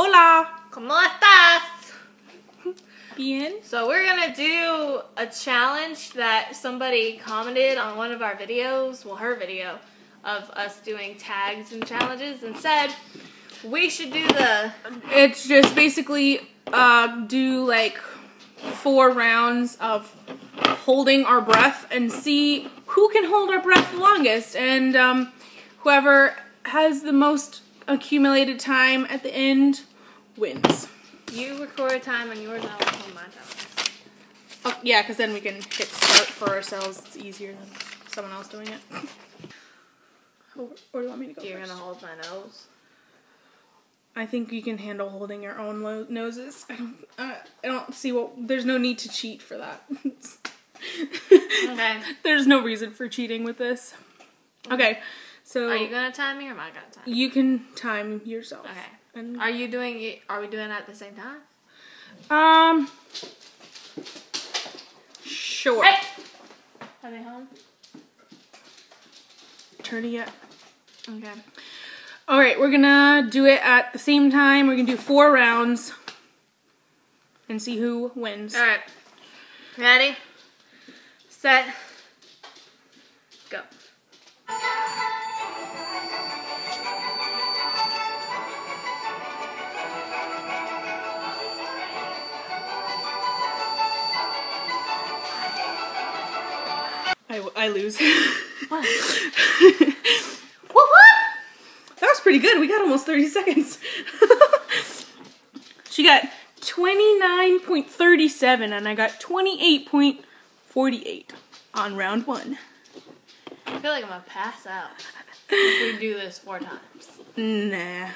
Hola. ¿Cómo estás? Bien. So we're gonna do a challenge that somebody commented on one of our videos, well her video, of us doing tags and challenges and said we should do the It's just basically uh, do like four rounds of holding our breath and see who can hold our breath the longest. And um, whoever has the most accumulated time at the end wins. you record time on yours and I'll record my time. Oh, yeah, because then we can hit start for ourselves. It's easier than someone else doing it. Or, or do you want me to go You're first? gonna hold my nose. I think you can handle holding your own lo- noses. I don't. Uh, I don't see what. There's no need to cheat for that. Okay. There's no reason for cheating with this. Okay, so Are you gonna time me or am I gonna time? you can time yourself. Okay. And, Are you doing it? Are we doing it at the same time? um. Sure. Hey. Are they home? Turn it. Okay. All right, we're gonna do it at the same time. We're gonna do four rounds and see who wins. All right. Ready? Set. Go. I, I lose. What? that What? What? was pretty good. We got almost 30 seconds. she got 29.37 and I got 28.48 on round one. I feel like I'm gonna pass out if we do this four times. Nah.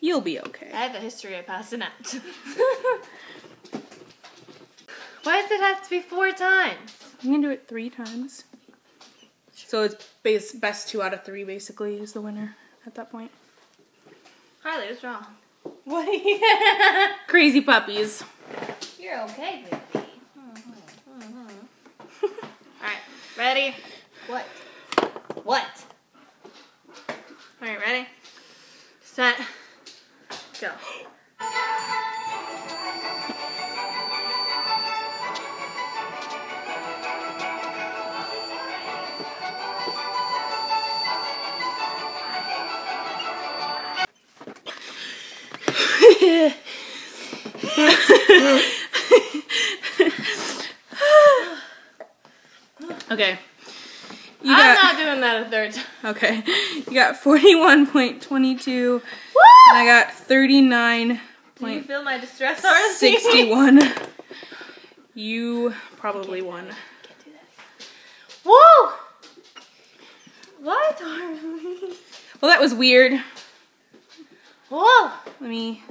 You'll be okay. I have a history of passing out. Why does it have to be four times? I'm gonna do it three times. So it's base, best two out of three basically is the winner at that point. Harley, what's wrong? What? Crazy puppies. You're okay, baby. Mm-hmm. Mm-hmm. Alright, ready? What? What? Alright, ready? Set. okay. You I'm got, not doing that a third time. okay. You got 41.22 Woo! and I got 39. Do you feel my distress, Harley? 61. You probably won. Whoa! What? Well, that was weird. Whoa! Let me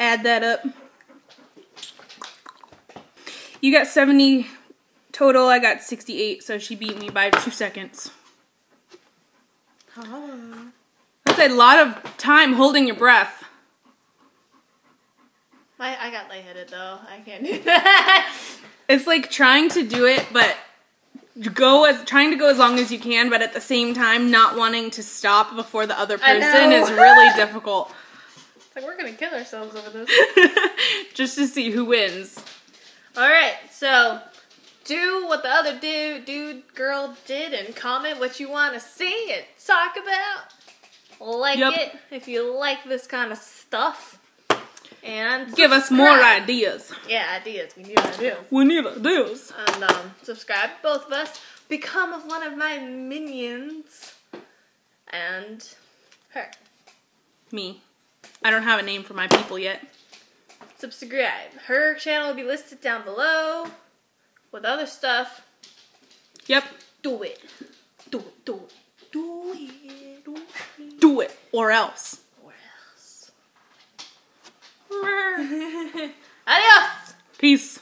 add that up. You got 70 total. I got 68, so she beat me by two seconds. That's a lot of time holding your breath. My, I got lightheaded though. I can't do that. It's like trying to do it, but go as trying to go as long as you can, but at the same time not wanting to stop before the other person is really difficult. It's like we're gonna kill ourselves over this. Just to see who wins. Alright, so do what the other dude, dude, girl did and comment what you want to see and talk about. Like Yep. it if you like this kind of stuff. And Give us more ideas. Yeah, ideas. We need ideas. We need ideas. And um, subscribe, both of us. Become of one of my minions. And her. Me. I don't have a name for my people yet. Subscribe. Her channel will be listed down below with other stuff. Yep. Do it. Do it. Do it. Do it. Do it. Do it or else. Or else. Adios. Peace.